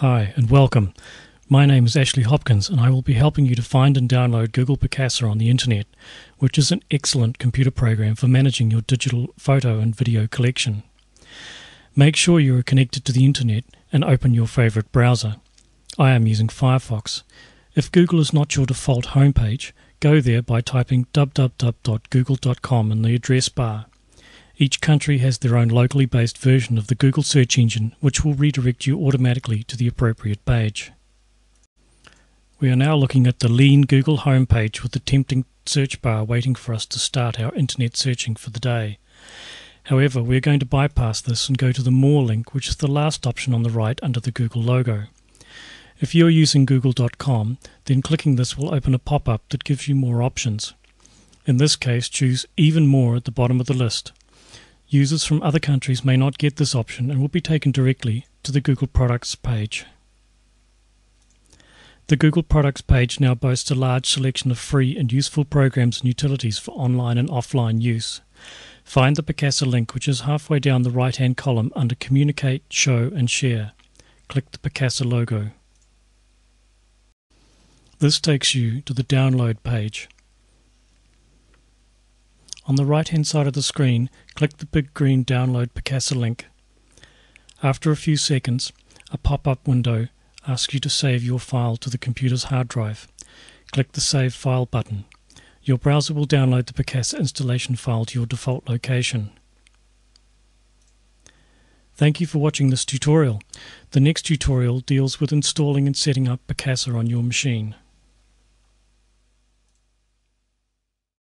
Hi, and welcome. My name is Ashley Hopkins, and I will be helping you to find and download Google Picasa on the internet, which is an excellent computer program for managing your digital photo and video collection. Make sure you are connected to the internet and open your favorite browser. I am using Firefox. If Google is not your default homepage, go there by typing www.google.com in the address bar. Each country has their own locally based version of the Google search engine, which will redirect you automatically to the appropriate page. We are now looking at the lean Google homepage with the tempting search bar waiting for us to start our internet searching for the day. However, we're going to bypass this and go to the More link, which is the last option on the right under the Google logo. If you're using google.com, then clicking this will open a pop up that gives you more options. In this case, choose Even More at the bottom of the list. Users from other countries may not get this option and will be taken directly to the Google Products page. The Google Products page now boasts a large selection of free and useful programs and utilities for online and offline use. Find the Picasa link, which is halfway down the right hand column under Communicate, Show, and Share. Click the Picasa logo. This takes you to the download page. On the right hand side of the screen, click the big green Download Picasa link. After a few seconds, a pop up window asks you to save your file to the computer's hard drive. Click the Save File button. Your browser will download the Picasa installation file to your default location. Thank you for watching this tutorial. The next tutorial deals with installing and setting up Picasa on your machine.